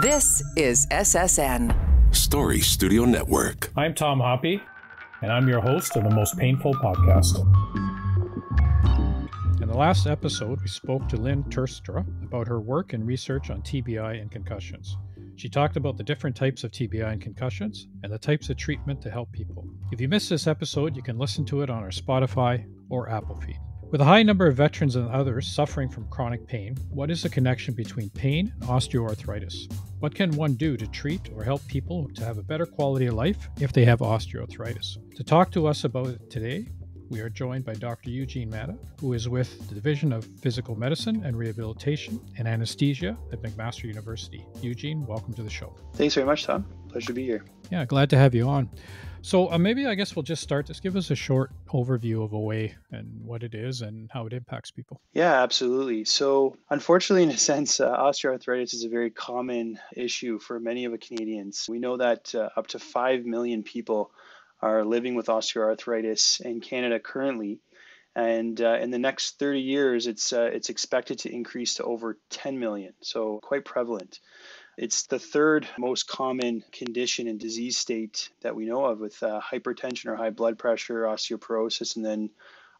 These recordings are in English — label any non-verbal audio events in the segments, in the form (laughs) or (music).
This is SSN. Story Studio Network. I'm Tom Hoppe, and I'm your host of the Most Painful Podcast. In the last episode, we spoke to Lynn Terstra about her work and research on TBI and concussions. She talked about the different types of TBI and concussions and the types of treatment to help people. If you missed this episode, you can listen to it on our Spotify or Apple feed. With a high number of veterans and others suffering from chronic pain, what is the connection between pain and osteoarthritis? What can one do to treat or help people to have a better quality of life if they have osteoarthritis? To talk to us about it today, we are joined by Dr. Eugene Maida, who is with the Division of Physical Medicine and Rehabilitation and Anesthesia at McMaster University. Eugene, welcome to the show. Thanks very much, Tom. Pleasure to be here. Yeah, glad to have you on. So uh, maybe I guess we'll just start. Just give us a short overview of OA and what it is and how it impacts people. Yeah, absolutely. So unfortunately, in a (laughs) sense, uh, osteoarthritis is a very common issue for many of the Canadians. We know that uh, up to five million people are living with osteoarthritis in Canada currently. And uh, in the next 30 years, it's uh, it's expected to increase to over 10 million, so quite prevalent. It's the third most common condition and disease state that we know of with uh, hypertension or high blood pressure, osteoporosis, and then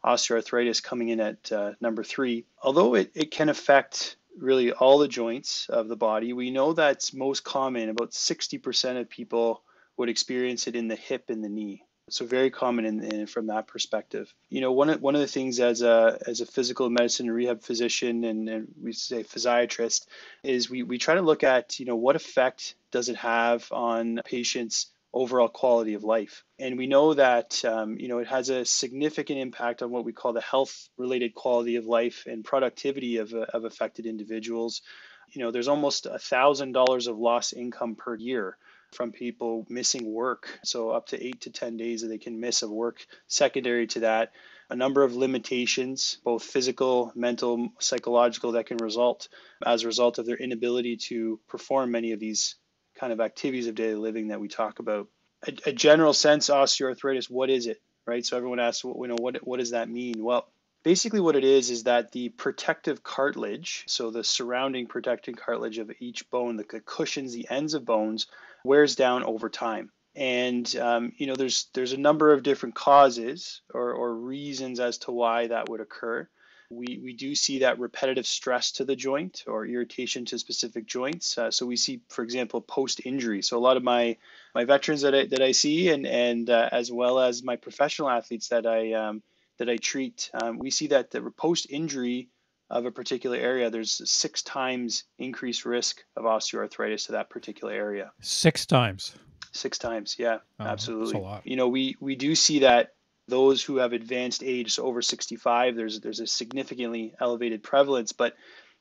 osteoarthritis coming in at uh, number three. Although it, it can affect really all the joints of the body, we know that's most common. About 60% of people would experience it in the hip and the knee. So very common in, in, from that perspective. You know, one of, one of the things as a as a physical medicine and rehab physician and, and we say physiatrist is we, we try to look at you know what effect does it have on patients overall quality of life. And we know that um, you know it has a significant impact on what we call the health related quality of life and productivity of, of affected individuals. You know, there's almost a thousand dollars of lost income per year from people missing work. So, up to eight to 10 days that they can miss of work. Secondary to that, a number of limitations, both physical, mental, psychological, that can result as a result of their inability to perform many of these kind of activities of daily living that we talk about. A, a general sense, osteoarthritis, what is it? Right. So everyone asks, you know, what what does that mean? Well, basically what it is is that the protective cartilage, so the surrounding protecting cartilage of each bone, the cushions, the ends of bones, wears down over time. And um, you know, there's there's a number of different causes or, or reasons as to why that would occur. We, we do see that repetitive stress to the joint or irritation to specific joints. Uh, so we see, for example, post injury. So a lot of my my veterans that I, that I see and and uh, as well as my professional athletes that I um, that I treat, um, we see that the post injury of a particular area, there's six times increased risk of osteoarthritis to that particular area. Six times. Six times, yeah, oh, absolutely. You know, we we do see that those who have advanced age, so over 65, there's there's a significantly elevated prevalence. But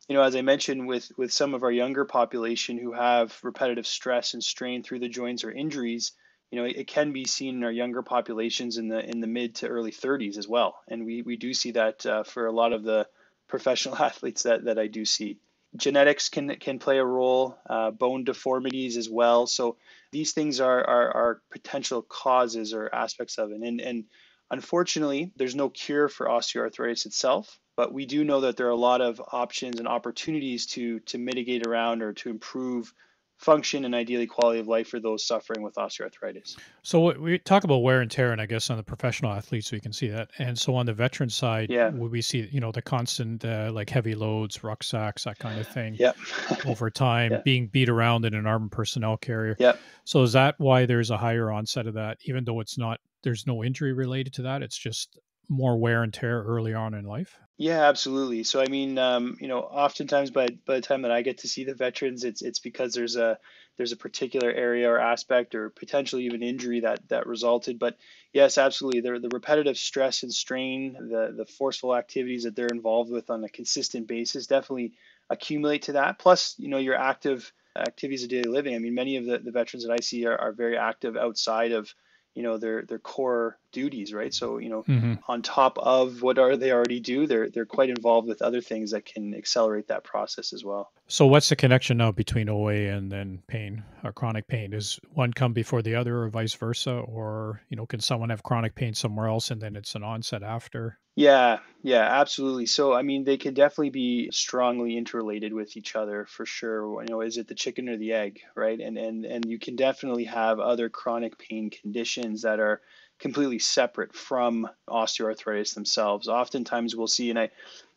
you know, as I mentioned, with with some of our younger population who have repetitive stress and strain through the joints or injuries, you know, it, it can be seen in our younger populations in the in the mid to early 30s as well. And we we do see that uh, for a lot of the (laughs) professional athletes that, that I do see. Genetics can can play a role, uh, bone deformities as well. So these things are, are, are potential causes or aspects of it. And, and unfortunately, there's no cure for osteoarthritis itself, but we do know that there are a lot of options and opportunities to to mitigate around or to improve function and ideally quality of life for those suffering with osteoarthritis. So we talk about wear and tear, and I guess on the professional athletes we can see that, and so on the veteran side, yeah, we see you know the constant uh, like heavy loads, rucksacks, that kind of thing. Yep. (laughs) over time, yep. being beat around in an armored personnel carrier. Yep. So is that why there's a higher onset of that, even though it's not there's no injury related to that? It's just more wear and tear early on in life. Yeah, absolutely. So I mean, um, you know, oftentimes by by the time that I get to see the veterans, it's it's because there's a there's a particular area or aspect or potentially even injury that that resulted. But yes, absolutely, the the repetitive stress and strain, the the forceful activities that they're involved with on a consistent basis definitely accumulate to that. Plus, you know, your active activities of daily living. I mean, many of the, the veterans that I see are, are very active outside of you know their their core duties right so you know mm-hmm. on top of what are they already do they're they're quite involved with other things that can accelerate that process as well So what's the connection now between OA and then pain or chronic pain? Is one come before the other or vice versa? Or, you know, can someone have chronic pain somewhere else and then it's an onset after? Yeah, yeah, absolutely. So, I mean, they could definitely be strongly interrelated with each other for sure. You know, is it the chicken or the egg, right? And and and you can definitely have other chronic pain conditions that are completely separate from osteoarthritis themselves. Oftentimes we'll see, and I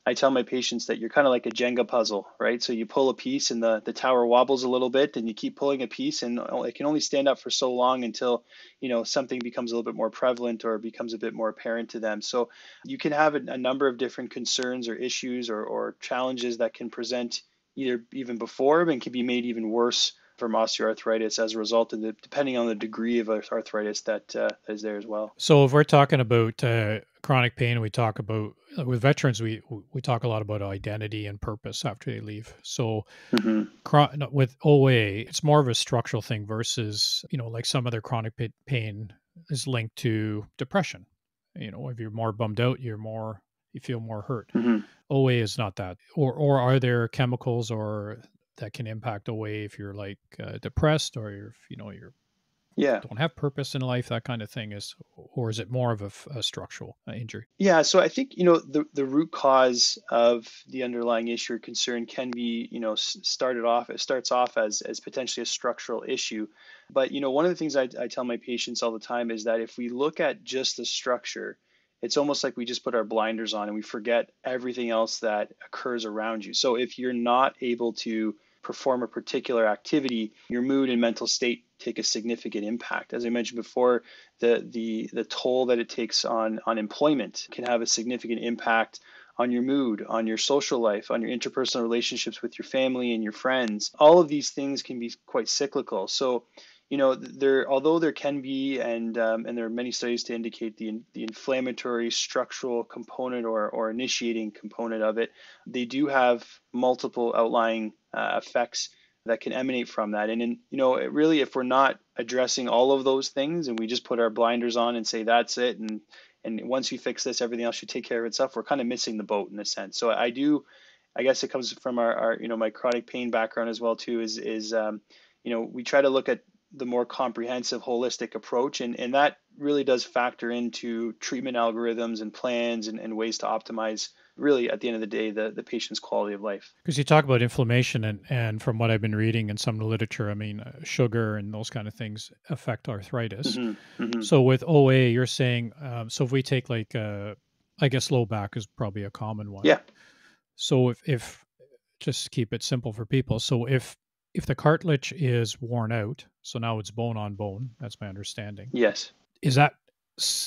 I tell my patients that you're kind of like a Jenga puzzle, right? So you pull a piece and the, the tower wobbles a little bit and you keep pulling a piece and it can only stand up for so long until, you know, something becomes a little bit more prevalent or becomes a bit more apparent to them. So you can have a, a number of different concerns or issues or, or challenges that can present either even before and can be made even worse from osteoarthritis as a result of the, depending on the degree of arthritis that uh, is there as well. So if we're talking about uh, chronic pain, we talk about uh, with veterans, we we talk a lot about identity and purpose after they leave. So mm-hmm. with OA, it's more of a structural thing versus you know like some other chronic pain is linked to depression. You know, if you're more bummed out, you're more you feel more hurt. Mm-hmm. OA is not that. Or or are there chemicals or that can impact OA if you're like uh, depressed or you're you know you're yeah. don't have purpose in life that kind of thing is or is it more of a, a structural uh, injury? Yeah so i think you know the, the root cause of the underlying issue or concern can be you know started off it starts off as as potentially a structural issue. But you know one of the things I, I tell my patients all the time is that if we look at just the structure it's almost like we just put our blinders on and we forget everything else that occurs around you so if you're not able to perform a particular activity, your mood and mental state take a significant impact. As I mentioned before, the the the toll that it takes on on employment can have a significant impact on your mood, on your social life, on your interpersonal relationships with your family and your friends. All of these things can be quite cyclical. So, you know, there although there can be and um, and there are many studies to indicate the the inflammatory structural component or or initiating component of it, they do have multiple outlying uh, effects that can emanate from that. And in, you know, really, if we're not addressing all of those things and we just put our blinders on and say that's it, and and once you fix this, everything else should take care of itself, we're kind of missing the boat in a sense. So I do, I guess it comes from our, our you know my chronic pain background as well too. Is is um, you know we try to look at the more comprehensive holistic approach and, and that really does factor into treatment algorithms and plans and, and ways to optimize really at the end of the day the, the patient's quality of life. Because you talk about inflammation and, and from what i've been reading in some literature i mean uh, sugar and those kind of things affect arthritis. Mm-hmm, mm-hmm. so with oa you're saying um, so if we take like uh, i guess low back is probably a common one. Yeah. So if if just keep it simple for people so if if the cartilage is worn out so now it's bone on bone that's my understanding. Yes. Is that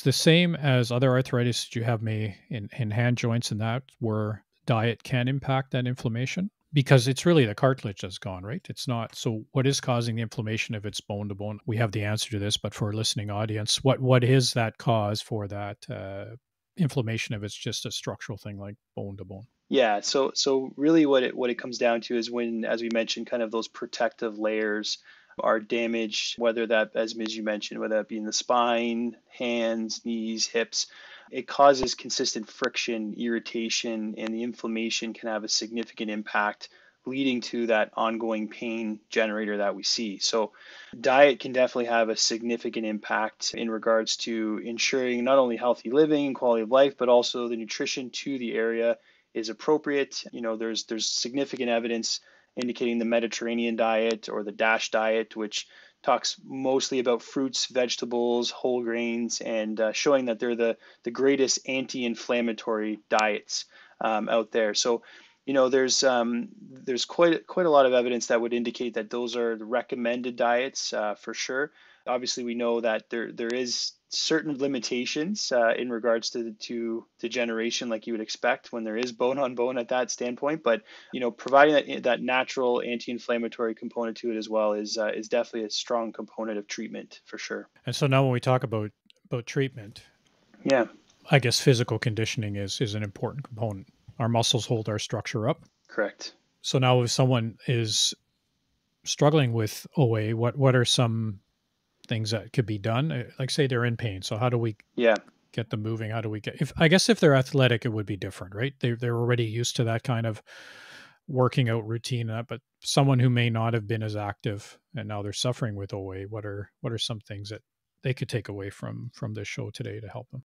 the same as other arthritis that you have me in, in hand joints and that where diet can impact that inflammation? Because it's really the cartilage that's gone right? It's not so what is causing the inflammation if it's bone to bone? We have the answer to this but for a listening audience what what is that cause for that uh, inflammation if it's just a structural thing like bone to bone yeah so so really what it what it comes down to is when as we mentioned kind of those protective layers are damaged, whether that, as Ms. you mentioned, whether that be in the spine, hands, knees, hips. It causes consistent friction, irritation, and the inflammation can have a significant impact, leading to that ongoing pain generator that we see. So, diet can definitely have a significant impact in regards to ensuring not only healthy living and quality of life, but also the nutrition to the area is appropriate. You know, there's there's significant evidence indicating the Mediterranean diet or the DASH diet, which talks mostly about fruits, vegetables, whole grains, and uh, showing that they're the, the greatest anti inflammatory diets um, out there. So, you know, there's um, there's quite quite a lot of evidence that would indicate that those are the recommended diets uh, for sure. Obviously, we know that there there is certain limitations uh, in regards to the, to degeneration, like you would expect when there is bone on bone at that standpoint. But you know, providing that that natural anti-inflammatory component to it as well is uh, is definitely a strong component of treatment for sure. And so now, when we talk about about treatment, yeah, I guess physical conditioning is is an important component. Our muscles hold our structure up. Correct. So now, if someone is struggling with OA, what what are some things that could be done? Uh, like say they're in pain. So how do we yeah get them moving? How do we get if I guess if they're athletic it would be different, right? They they're already used to that kind of working out routine, uh, but someone who may not have been as active and now they're suffering with OA, what are what are some things that they could take away from from this show today to help them?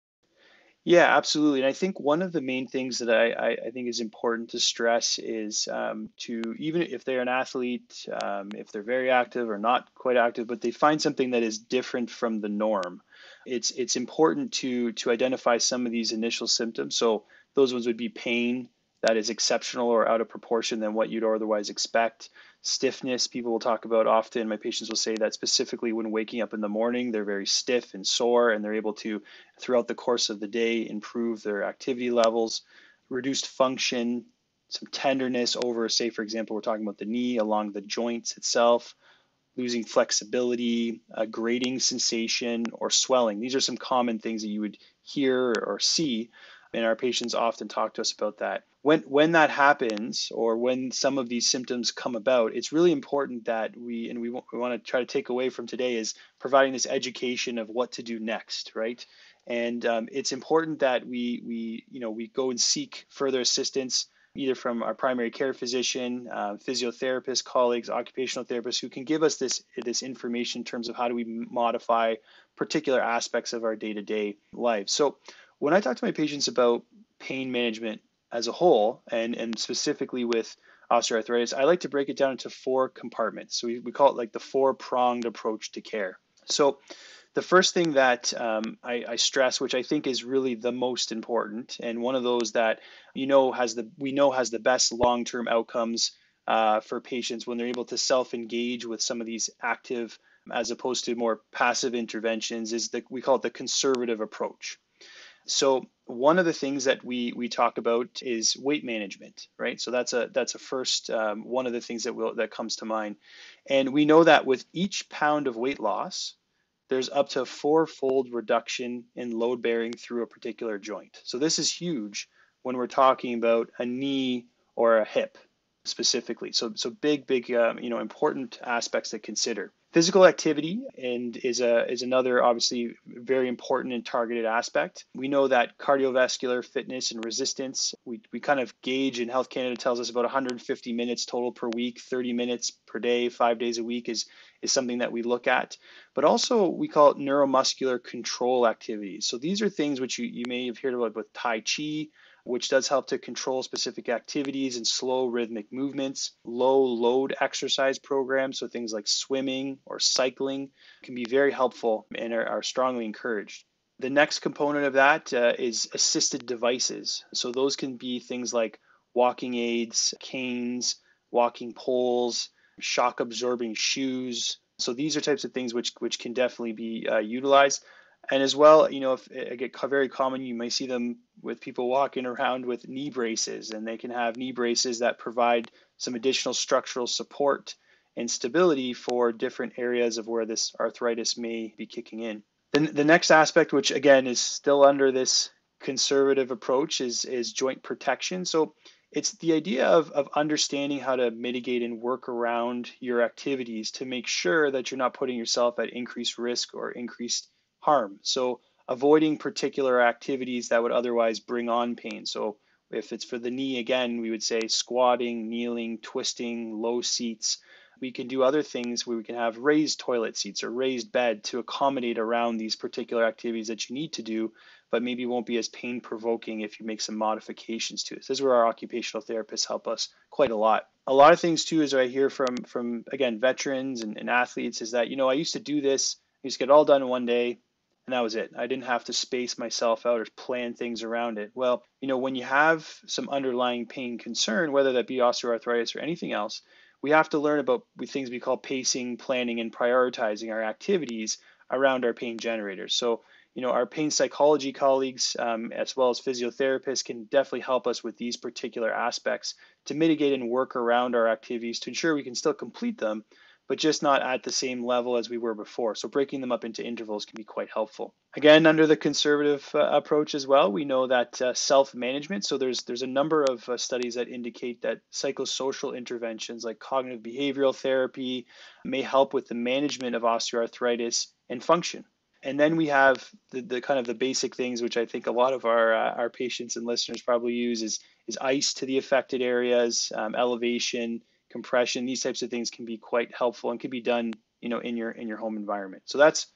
Yeah, absolutely. And I think one of the main things that I, I, I think is important to stress is um, to, even if they're an athlete, um, if they're very active or not quite active, but they find something that is different from the norm, it's, it's important to, to identify some of these initial symptoms. So those ones would be pain, that is exceptional or out of proportion than what you'd otherwise expect. Stiffness, people will talk about often. My patients will say that specifically when waking up in the morning, they're very stiff and sore, and they're able to, throughout the course of the day, improve their activity levels. Reduced function, some tenderness over, say, for example, we're talking about the knee along the joints itself, losing flexibility, a grating sensation, or swelling. These are some common things that you would hear or see and our patients often talk to us about that. When when that happens, or when some of these symptoms come about, it's really important that we and we, w- we want to try to take away from today is providing this education of what to do next, right? And um, it's important that we we you know we go and seek further assistance either from our primary care physician, uh, physiotherapist colleagues, occupational therapists who can give us this this information in terms of how do we modify particular aspects of our day-to-day life. So when I talk to my patients about pain management as a whole, and, and specifically with osteoarthritis, I like to break it down into four compartments. So we, we call it like the four pronged approach to care. So the first thing that um, I, I, stress, which I think is really the most important, and one of those that you know has the we know has the best long term outcomes uh, for patients when they're able to self engage with some of these active as opposed to more passive interventions, is that we call it the conservative approach. So one of the things that we we talk about is weight management, right? So that's a that's a first um, one of the things that will that comes to mind, and we know that with each pound of weight loss, there's up to a fourfold reduction in load bearing through a particular joint. So this is huge when we're talking about a knee or a hip specifically. So so big big um, you know important aspects to consider. Physical activity and is a is another obviously very important and targeted aspect. We know that cardiovascular fitness and resistance, we, we kind of gauge and Health Canada tells us about 150 minutes total per week, 30 minutes per day, five days a week is is something that we look at. But also we call it neuromuscular control activities. So these are things which you, you may have heard about with Tai Chi, which does help to control specific activities and slow rhythmic movements. Low load exercise programs, so things like swimming or cycling, can be very helpful and are, are strongly encouraged. The next component of that uh, is assisted devices. So those can be things like walking aids, canes, walking poles, shock absorbing shoes. So these are types of things which which can definitely be uh, utilized. And as well, you know, if eh, it get very common, you may see them with people walking around with knee braces, and they can have knee braces that provide some additional structural support and stability for different areas of where this arthritis may be kicking in. Then the next aspect, which again is still under this conservative approach, is is joint protection. So it's the idea of, of understanding how to mitigate and work around your activities to make sure that you're not putting yourself at increased risk or increased harm. So avoiding particular activities that would otherwise bring on pain. So if it's for the knee, again, we would say squatting, kneeling, twisting, low seats. We can do other things where we can have raised toilet seats or raised bed to accommodate around these particular activities that you need to do, but maybe won't be as pain provoking if you make some modifications to it. This is where our occupational therapists help us quite a lot. A lot of things too, as I hear from from again veterans and, and athletes, is that you know I used to do this, I used to get it all done in one day, and that was it. I didn't have to space myself out or plan things around it. Well, you know, when you have some underlying pain concern, whether that be osteoarthritis or anything else, we have to learn about things we call pacing, planning, and prioritizing our activities around our pain generators. So, you know, our pain psychology colleagues, um, as well as physiotherapists, can definitely help us with these particular aspects to mitigate and work around our activities to ensure we can still complete them, but just not at the same level as we were before. So breaking them up into intervals can be quite helpful. Again, under the conservative uh, approach as well, we know that uh, self-management. So there's there's a number of uh, studies that indicate that psychosocial interventions like cognitive behavioral therapy may help with the management of osteoarthritis and function. And then we have the, the kind of the basic things, which I think a lot of our uh, our patients and listeners probably use is is ice to the affected areas, um, elevation, compression. These types of things can be quite helpful and can be done, you know, in your in your home environment. So that's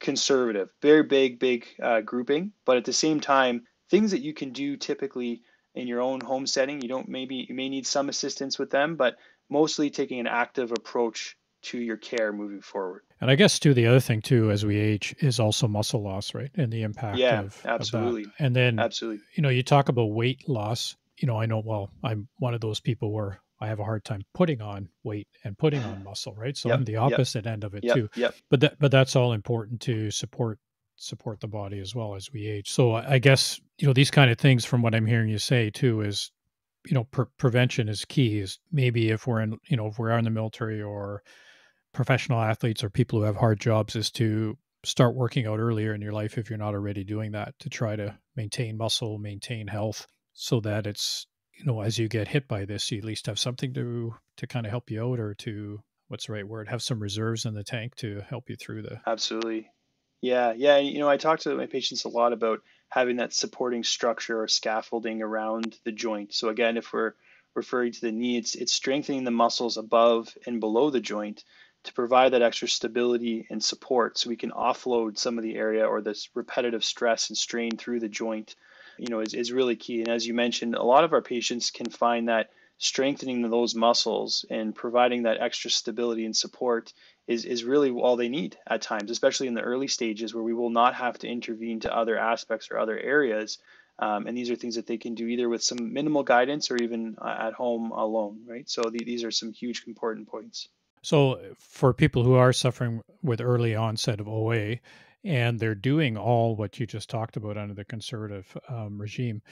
conservative, very big, big uh, grouping. But at the same time, things that you can do typically in your own home setting. You don't maybe you may need some assistance with them, but mostly taking an active approach to your care moving forward. And I guess too the other thing too as we age is also muscle loss, right? And the impact yeah, of absolutely. Of and then absolutely. You know, you talk about weight loss. You know, I know well, I'm one of those people where I have a hard time putting on weight and putting on muscle, right? So yep, I'm the opposite yep, end of it yep, too. Yep. But that but that's all important to support support the body as well as we age. So I guess you know these kind of things from what I'm hearing you say too is you know pre- prevention is key is maybe if we're in you know if we're in the military or professional athletes or people who have hard jobs is to start working out earlier in your life if you're not already doing that to try to maintain muscle maintain health so that it's you know as you get hit by this you at least have something to to kind of help you out or to what's the right word have some reserves in the tank to help you through the absolutely yeah yeah you know i talk to my patients a lot about having that supporting structure or scaffolding around the joint. So again, if we're referring to the knee, it's, it's strengthening the muscles above and below the joint to provide that extra stability and support so we can offload some of the area or this repetitive stress and strain through the joint, you know, is, is really key. And as you mentioned, a lot of our patients can find that strengthening those muscles and providing that extra stability and support is, is really all they need at times, especially in the early stages where we will not have to intervene to other aspects or other areas. Um, and these are things that they can do either with some minimal guidance or even uh, at home alone, right? So the, these are some huge important points. So for people who are suffering with early onset of OA and they're doing all what you just talked about under the conservative um, regime,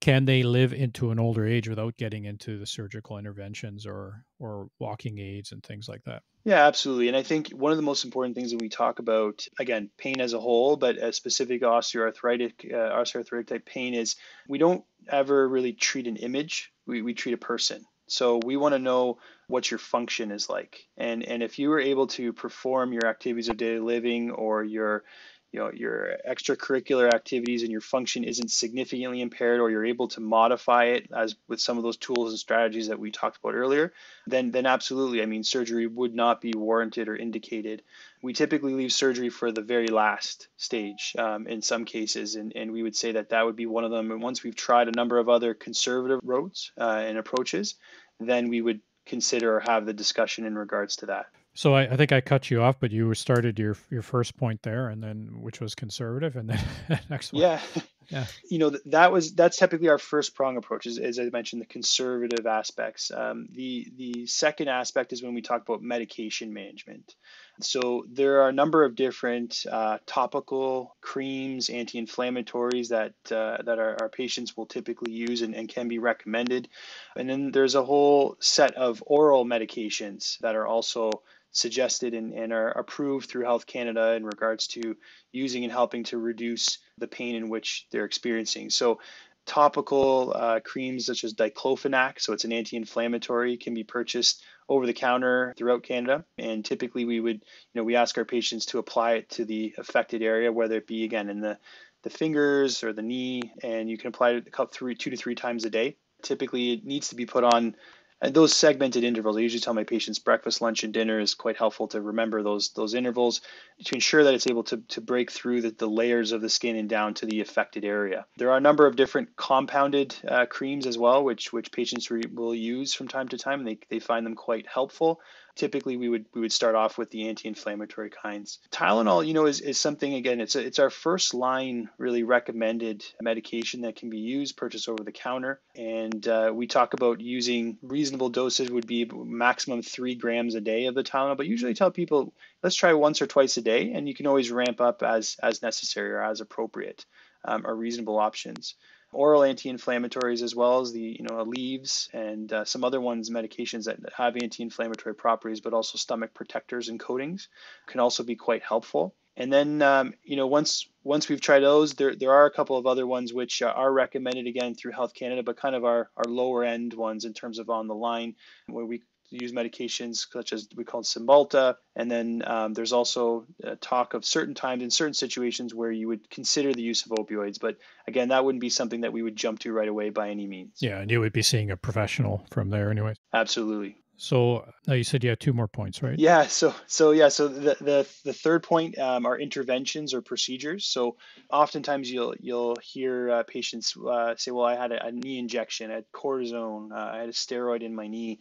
can they live into an older age without getting into the surgical interventions or or walking aids and things like that? Yeah absolutely and i think one of the most important things that we talk about again pain as a whole but a specific osteoarthritic uh, osteoarthritic type pain is we don't ever really treat an image we, we treat a person. So we want to know what your function is like. And and if you were able to perform your activities of daily living or your you know your extracurricular activities and your function isn't significantly impaired or you're able to modify it as with some of those tools and strategies that we talked about earlier then then absolutely i mean surgery would not be warranted or indicated. We typically leave surgery for the very last stage um, in some cases and, and we would say that that would be one of them. And once we've tried a number of other conservative roads uh, and approaches then we would consider or have the discussion in regards to that so I, I, think I cut you off, but you started your your first point there, and then which was conservative, and then (laughs) next one. Yeah, (laughs) yeah. You know that was that's typically our first prong approach, is, as I mentioned, the conservative aspects. Um, the the second aspect is when we talk about medication management. So there are a number of different uh, topical creams, anti-inflammatories that uh, that our, our, patients will typically use and, and can be recommended. And then there's a whole set of oral medications that are also suggested and, and, are approved through Health Canada in regards to using and helping to reduce the pain in which they're experiencing. So topical uh, creams such as diclofenac, so it's an anti-inflammatory, can be purchased over the counter throughout Canada. And typically we would, you know, we ask our patients to apply it to the affected area, whether it be again in the, the fingers or the knee, and you can apply it a couple, three, two to three times a day. Typically it needs to be put on and those segmented intervals, I usually tell my patients breakfast, lunch, and dinner is quite helpful to remember those those intervals to ensure that it's able to, to break through the, the layers of the skin and down to the affected area. There are a number of different compounded uh, creams as well, which which patients re- will use from time to time. They, they find them quite helpful typically we would we would start off with the anti-inflammatory kinds. Tylenol, you know, is, is something again. It's a, it's our first line really recommended medication that can be used, purchased over the counter, and uh, we talk about using reasonable doses would be maximum three grams a day of the Tylenol. But usually tell people let's try once or twice a day, and you can always ramp up as as necessary or as appropriate, um, are reasonable options oral anti-inflammatories as well as the you know Aleve and uh, some other ones medications that have anti-inflammatory properties but also stomach protectors and coatings can also be quite helpful. And then um, you know once once we've tried those there, there are a couple of other ones which are recommended again through health canada but kind of our, our lower end ones in terms of on the line where we use medications such as we call Cymbalta. And then um, there's also talk of certain times in certain situations where you would consider the use of opioids. But again, that wouldn't be something that we would jump to right away by any means. Yeah, and you would be seeing a professional from there anyway. Absolutely. So now you said you had two more points, right? Yeah. So so yeah. So the the, the third point um, are interventions or procedures. So oftentimes you'll you'll hear uh, patients uh, say, "Well, I had a, a, knee injection, I had cortisone, uh, I had a steroid in my knee."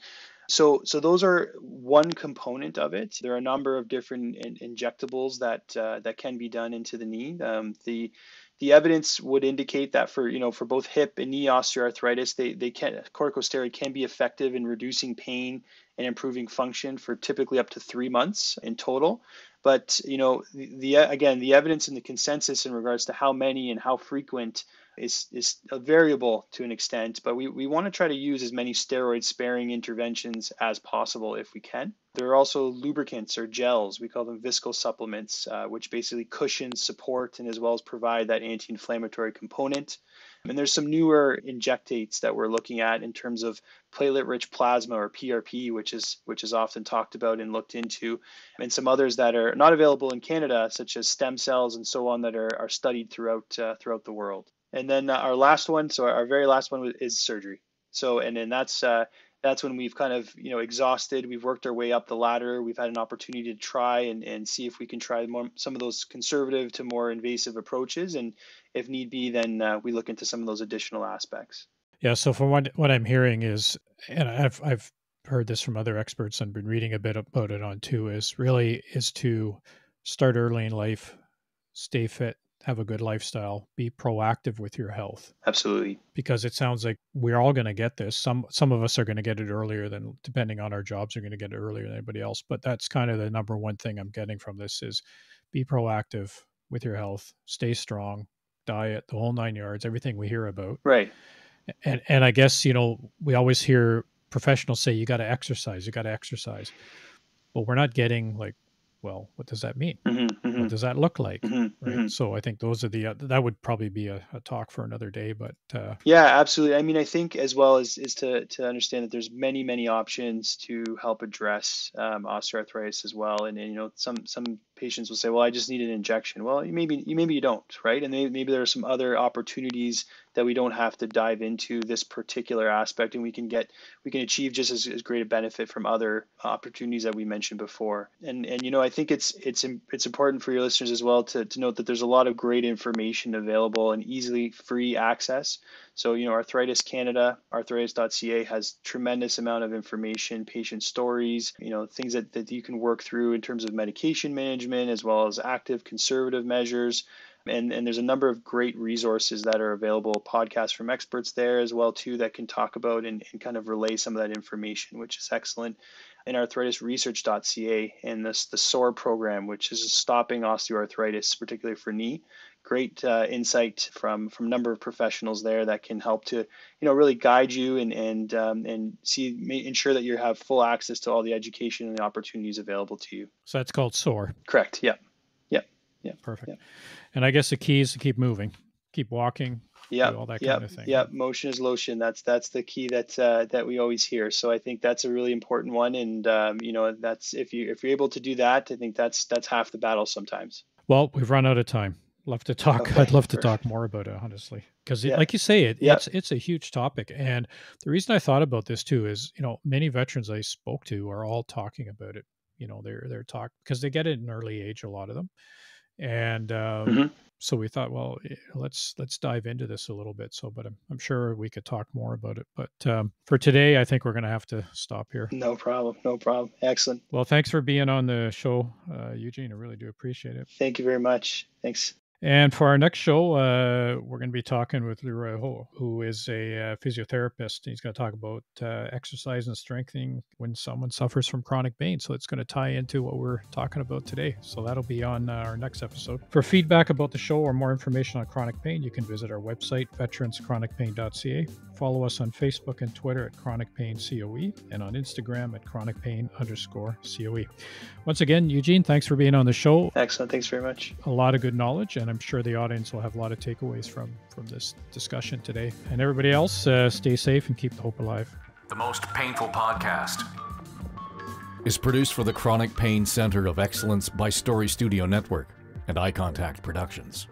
So so those are one component of it. There are a number of different in, injectables that uh, that can be done into the knee. Um, the the evidence would indicate that for you know for both hip and knee osteoarthritis, they they can corticosteroid can be effective in reducing pain and improving function for typically up to three months in total. But you know the, the again the evidence and the consensus in regards to how many and how frequent is, is a variable to an extent, but we, we want to try to use as many steroid sparing interventions as possible if we can. There are also lubricants or gels, we call them viscosupplements, uh, which basically cushion, support, and as well as provide that anti inflammatory component. And there's some newer injectates that we're looking at in terms of platelet-rich plasma or PRP, which is which is often talked about and looked into, and some others that are not available in Canada, such as stem cells and so on, that are, are studied throughout uh, throughout the world. And then uh, our last one, so our very last one is surgery. So and then that's uh, that's when we've kind of you know exhausted. We've worked our way up the ladder. We've had an opportunity to try and, and see if we can try more some of those conservative to more invasive approaches, and if need be, then uh, we look into some of those additional aspects. Yeah. So from what what I'm hearing is, and I've I've heard this from other experts and been reading a bit about it on too, is really is to start early in life, stay fit, have a good lifestyle, be proactive with your health. Absolutely. Because it sounds like we're all going to get this. Some some of us are going to get it earlier than depending on our jobs are going to get it earlier than anybody else, but that's kind of the number one thing I'm getting from this is be proactive with your health, stay strong, diet, the whole 9 yards, everything we hear about. Right. And and I guess, you know, we always hear professionals say you got to exercise, you got to exercise. But we're not getting like well, what does that mean? Mm-hmm, mm-hmm. What does that look like? Mm-hmm, right. Mm-hmm. So I think those are the uh, that would probably be a, a, talk for another day. But uh, yeah, absolutely. I mean, I think as well as is to to understand that there's many many options to help address um, osteoarthritis as well. And, and, you know, some some patients will say, well, I just need an injection. Well, maybe you maybe you don't, right? And maybe there are some other opportunities that we don't have to dive into this particular aspect, and we can get we can achieve just as, as great a benefit from other opportunities that we mentioned before. And and you know, I think it's it's it's important for your listeners as well to to note that there's a lot of great information available and easily free access. So, you know, Arthritis Canada, arthritis.ca has tremendous amount of information, patient stories, you know, things that, that you can work through in terms of medication management as well as active conservative measures. And, and there's a number of great resources that are available, podcasts from experts there as well too that can talk about and, and kind of relay some of that information, which is excellent. And arthritisresearch.ca and this the SOAR program, which is stopping osteoarthritis, particularly for knee great uh, insight from from a number of professionals there that can help to you know really guide you and and um, and see ensure that you have full access to all the education and the opportunities available to you. So that's called SOAR. Correct. Yeah. Yeah. Yeah. Perfect. Yep. And I guess the key is to keep moving, keep walking. Yeah, all that yep, kind of thing. Yeah, motion is lotion. That's that's the key that uh, that we always hear. So I think that's a really important one, and um, you know that's if you if you're able to do that, I think that's that's half the battle sometimes. Well, we've run out of time love to talk. Okay, I'd love to talk more about it, honestly, because yeah. like you say, it yeah. it's it's a huge topic. And the reason I thought about this too is, you know, many veterans I spoke to are all talking about it. You know, they're they're talk because they get it in early age, a lot of them, and um, mm-hmm. so we thought, well, eh, let's let's dive into this a little bit. So, but I'm, I'm sure we could talk more about it. But um, for today, I think we're going to have to stop here. No problem. No problem. Excellent. Well, thanks for being on the show, uh, Eugene. I really do appreciate it. Thank you very much. Thanks. And for our next show, uh, we're going to be talking with Leroy Ho, who is a uh, physiotherapist. He's going to talk about uh, exercise and strengthening when someone suffers from chronic pain. So it's going to tie into what we're talking about today. So that'll be on uh, our next episode. For feedback about the show or more information on chronic pain, you can visit our website, veteranschronicpain.ca. Follow us on Facebook and Twitter at Chronic Pain COE and on Instagram at Chronic Pain underscore COE. Once again, Eugene, thanks for being on the show. Excellent. Thanks very much. A lot of good knowledge, and I'm sure the audience will have a lot of takeaways from, from this discussion today. And everybody else, uh, stay safe and keep the hope alive. The most painful podcast is produced for the Chronic Pain Center of Excellence by Story Studio Network and Eye Contact Productions.